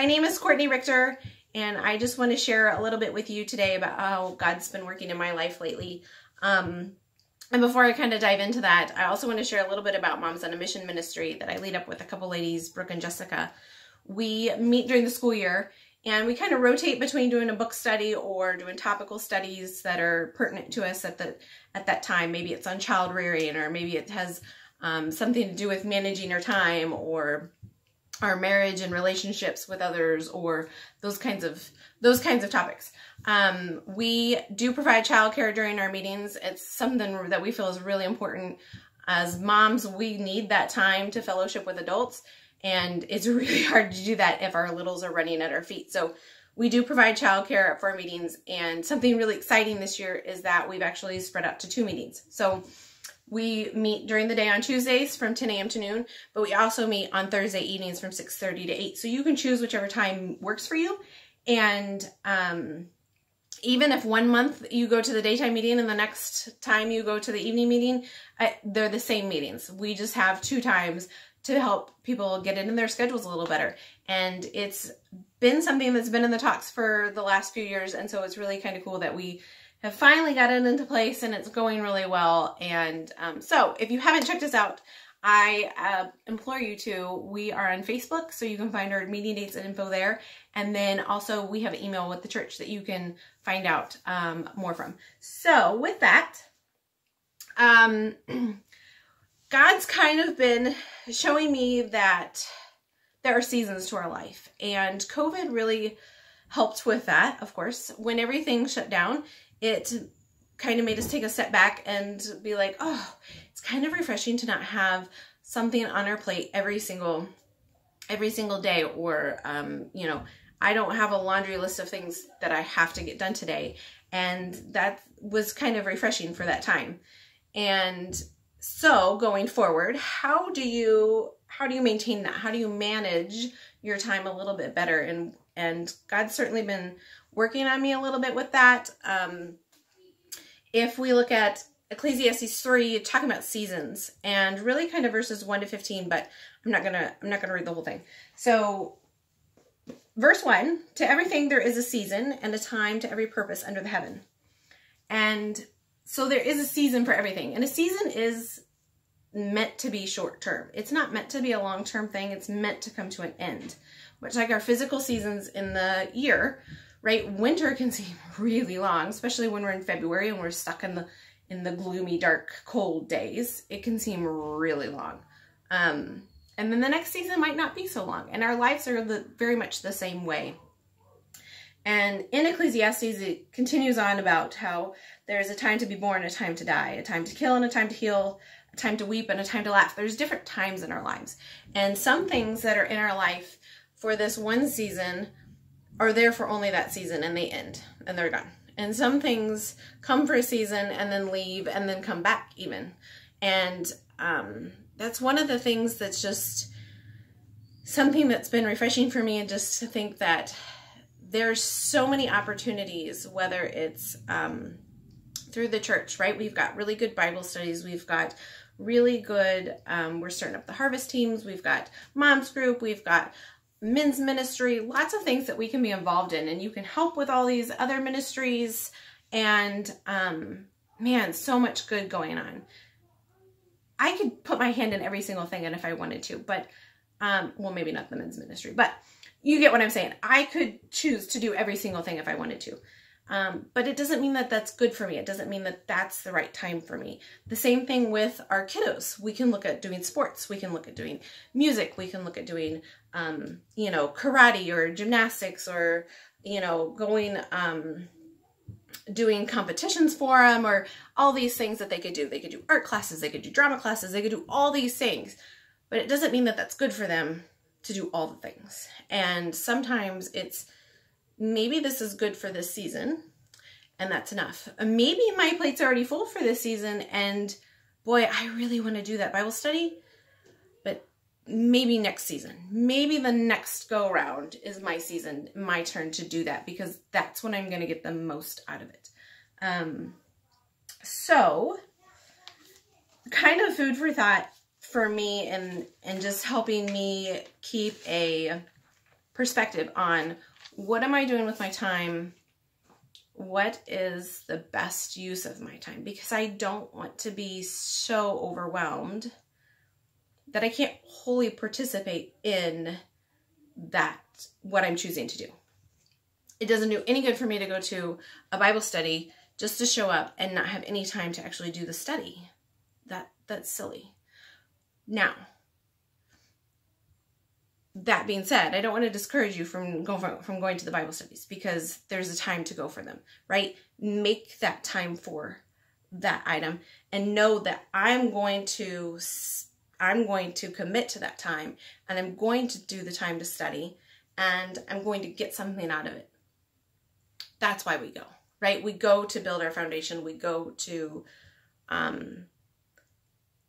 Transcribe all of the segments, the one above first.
my name is Courtney Richter, and I just want to share a little bit with you today about how God's been working in my life lately. Um, and before I kind of dive into that, I also want to share a little bit about Moms on a Mission ministry that I lead up with a couple ladies, Brooke and Jessica. We meet during the school year and we kind of rotate between doing a book study or doing topical studies that are pertinent to us at the at that time. Maybe it's on child rearing or maybe it has um, something to do with managing our time or our marriage and relationships with others or those kinds of those kinds of topics. Um, we do provide childcare during our meetings. It's something that we feel is really important. As moms, we need that time to fellowship with adults, and it's really hard to do that if our littles are running at our feet. So we do provide childcare for our meetings, and something really exciting this year is that we've actually spread out to two meetings. So we meet during the day on Tuesdays from 10 a.m. to noon, but we also meet on Thursday evenings from 6.30 to 8. So you can choose whichever time works for you. And um, even if one month you go to the daytime meeting and the next time you go to the evening meeting, I, they're the same meetings. We just have two times to help people get into their schedules a little better. And it's been something that's been in the talks for the last few years. And so it's really kind of cool that we have finally got it into place and it's going really well. And um, so if you haven't checked us out, I uh, implore you to. We are on Facebook, so you can find our meeting dates and info there. And then also we have an email with the church that you can find out um, more from. So with that, um, God's kind of been showing me that there are seasons to our life. And COVID really helped with that, of course. When everything shut down, it kind of made us take a step back and be like, oh, it's kind of refreshing to not have something on our plate every single every single day or um, you know i don't have a laundry list of things that i have to get done today. And that was kind of refreshing for that time. And so going forward how do you how do you maintain that? How do you manage your time a little bit better? And and god's certainly been working on me a little bit with that. Um, if we look at Ecclesiastes 3 talking about seasons and really kind of verses 1 to 15, but I'm not to I'm not going to read the whole thing. So verse 1, to everything there is a season and a time to every purpose under the heaven. And so there is a season for everything. And a season is meant to be short term. It's not meant to be a long term thing. It's meant to come to an end. Much like our physical seasons in the year, right? Winter can seem really long, especially when we're in February and we're stuck in the in the gloomy, dark, cold days. It can seem really long. Um, and then the next season might not be so long. And our lives are the, very much the same way. And in Ecclesiastes, it continues on about how there's a time to be born, a time to die, a time to kill and a time to heal, a time to weep and a time to laugh. There's different times in our lives. And some things that are in our life for this one season are there for only that season and they end and they're gone. And some things come for a season and then leave and then come back even. And um, that's one of the things that's just something that's been refreshing for me and just to think that there's so many opportunities, whether it's um, through the church, right? We've got really good Bible studies. We've got really good, um, we're starting up the harvest teams. We've got moms group. We've got men's ministry, lots of things that we can be involved in. And you can help with all these other ministries. And um, man, so much good going on. I could put my hand in every single thing and if I wanted to, but um, well, maybe not the men's ministry, but you get what I'm saying. I could choose to do every single thing if I wanted to. Um, but it doesn't mean that that's good for me. It doesn't mean that that's the right time for me. The same thing with our kiddos. We can look at doing sports. We can look at doing music. We can look at doing, um, you know, karate or gymnastics or, you know, going, um, doing competitions for them or all these things that they could do. They could do art classes. They could do drama classes. They could do all these things. But it doesn't mean that that's good for them to do all the things. And sometimes it's, maybe this is good for this season and that's enough. Uh, maybe my plate's already full for this season and boy, I really want to do that Bible study, maybe next season, maybe the next go around is my season, my turn to do that because that's when I'm going to get the most out of it. Um, so kind of food for thought for me and, and just helping me keep a perspective on what am I doing with my time? What is the best use of my time? Because I don't want to be so overwhelmed that I can't wholly participate in that, what I'm choosing to do. It doesn't do any good for me to go to a Bible study just to show up and not have any time to actually do the study. That that's silly. Now, that being said, I don't want to discourage you from going from going to the Bible studies because there's a time to go for them, right? Make that time for that item and know that I'm going to I'm going to commit to that time and I'm going to do the time to study and I'm going to get something out of it. That's why we go, right? We go to build our foundation. We go to um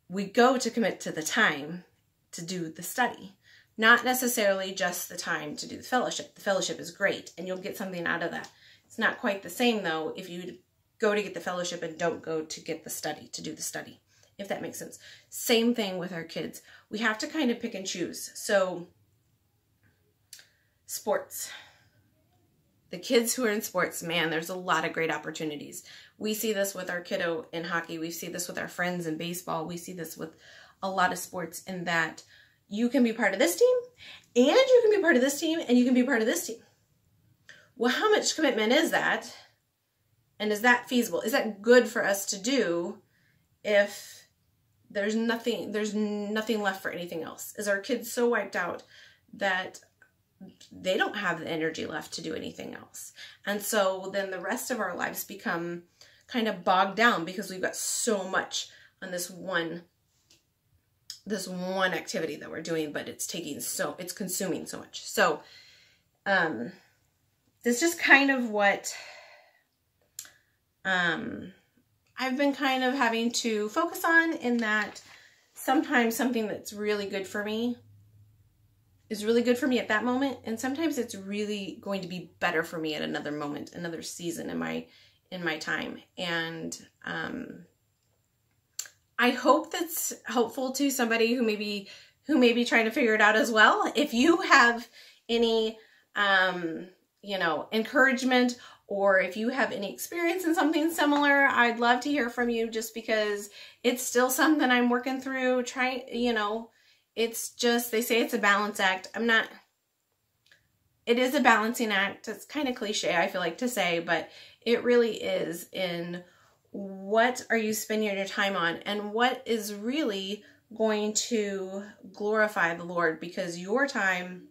we go to commit to the time to do the study not necessarily just the time to do the fellowship. The fellowship is great and you'll get something out of that. It's not quite the same though if you go to get the fellowship and don't go to get the study, to do the study, if that makes sense. Same thing with our kids. We have to kind of pick and choose. So, sports. The kids who are in sports, man, there's a lot of great opportunities. We see this with our kiddo in hockey. We see this with our friends in baseball. We see this with a lot of sports in that you can be part of this team and you can be part of this team and you can be part of this team. Well, how much commitment is that? And is that feasible? Is that good for us to do if there's nothing there's nothing left for anything else? Is our kids so wiped out that they don't have the energy left to do anything else? And so then the rest of our lives become kind of bogged down because we've got so much on this one this one activity that we're doing, but it's taking so, it's consuming so much. So, um, this is kind of what, um, I've been kind of having to focus on in that sometimes something that's really good for me is really good for me at that moment and sometimes it's really going to be better for me at another moment another season in my in my time and um I hope that's helpful to somebody who maybe who may be trying to figure it out as well. If you have any um, you know, encouragement or if you have any experience in something similar, I'd love to hear from you just because it's still something I'm working through. trying, you know, it's just they say it's a balance act. I'm not it is a balancing act. It's kind of cliche, I feel like to say, but it really is in what are you spending your time on and what is really going to glorify the Lord because your time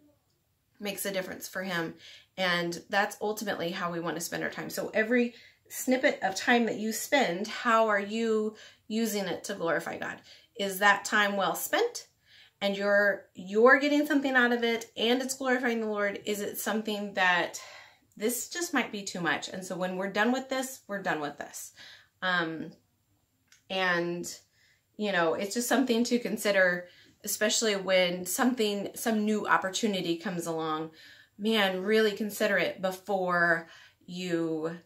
makes a difference for him and that's ultimately how we want to spend our time. So every snippet of time that you spend, how are you using it to glorify God? Is that time well spent? And you're you're getting something out of it and it's glorifying the Lord? Is it something that this just might be too much? And so when we're done with this, we're done with this. Um, and, you know, it's just something to consider, especially when something, some new opportunity comes along. Man, really consider it before you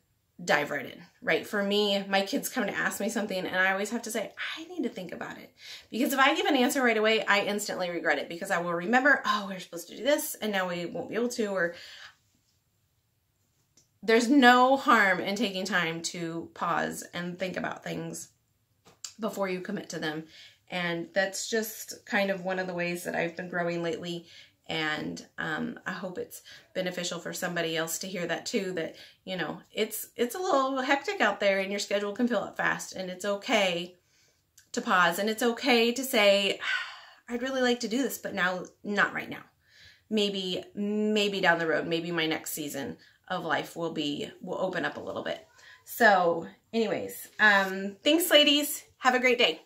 dive right in, right? For me, my kids come to ask me something and I always have to say, I need to think about it. Because if I give an answer right away, I instantly regret it because I will remember, oh, we are supposed to do this and now we won't be able to, or there's no harm in taking time to pause and think about things before you commit to them. And that's just kind of one of the ways that I've been growing lately. And um, I hope it's beneficial for somebody else to hear that too, that, you know, it's, it's a little hectic out there and your schedule can fill up fast and it's okay to pause and it's okay to say, I'd really like to do this, but now, not right now. Maybe, maybe down the road, maybe my next season of life will be, will open up a little bit. So anyways, um, thanks ladies. Have a great day.